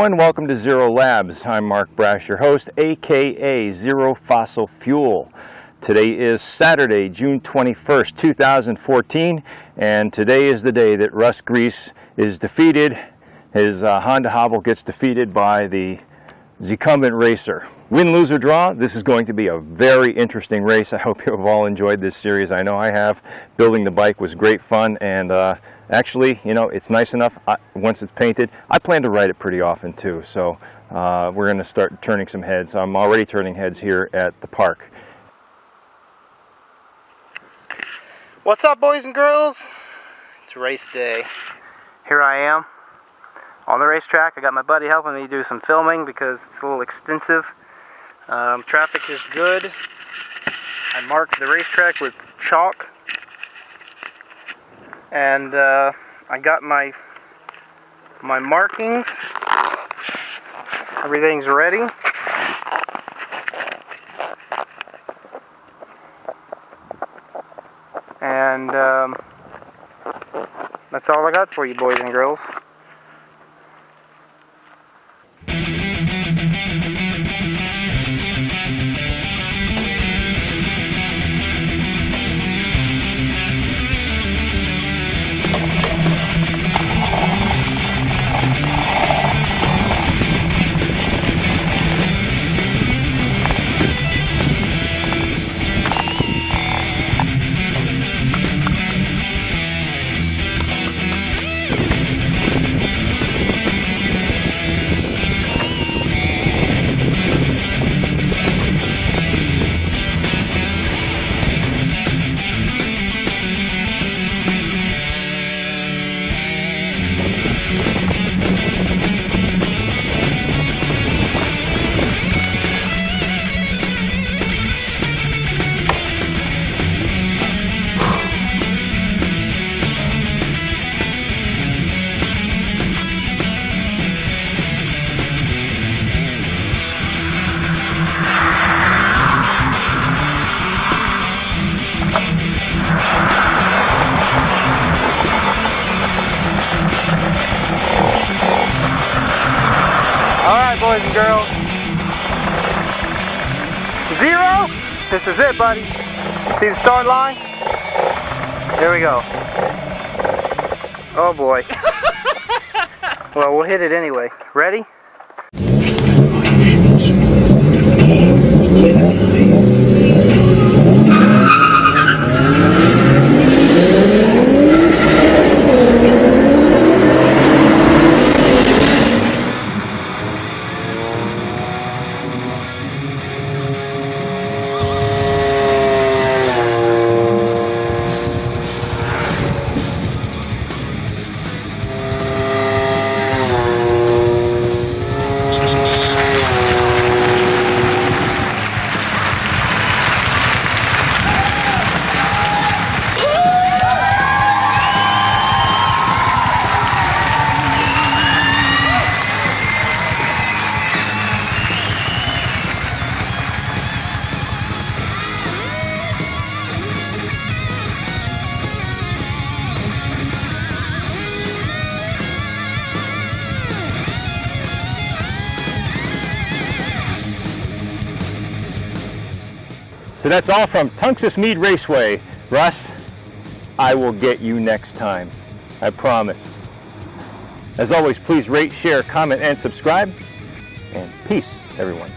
everyone, welcome to Zero Labs. I'm Mark Brash, your host, aka Zero Fossil Fuel. Today is Saturday, June 21st, 2014, and today is the day that Russ Grease is defeated. His uh, Honda Hobbit gets defeated by the Zecumbent Racer. Win, lose, or draw, this is going to be a very interesting race. I hope you have all enjoyed this series. I know I have. Building the bike was great fun, and uh, Actually, you know, it's nice enough I, once it's painted. I plan to ride it pretty often too, so uh, we're going to start turning some heads. I'm already turning heads here at the park. What's up, boys and girls? It's race day. Here I am on the racetrack. I got my buddy helping me do some filming because it's a little extensive. Um, traffic is good. I marked the racetrack with chalk and uh, I got my my markings. Everything's ready. And um, that's all I got for you boys and girls boys and girls. Zero. This is it, buddy. See the start line? There we go. Oh boy. well, we'll hit it anyway. Ready? So that's all from Tungus Mead Raceway. Russ, I will get you next time. I promise. As always, please rate, share, comment, and subscribe. And peace, everyone.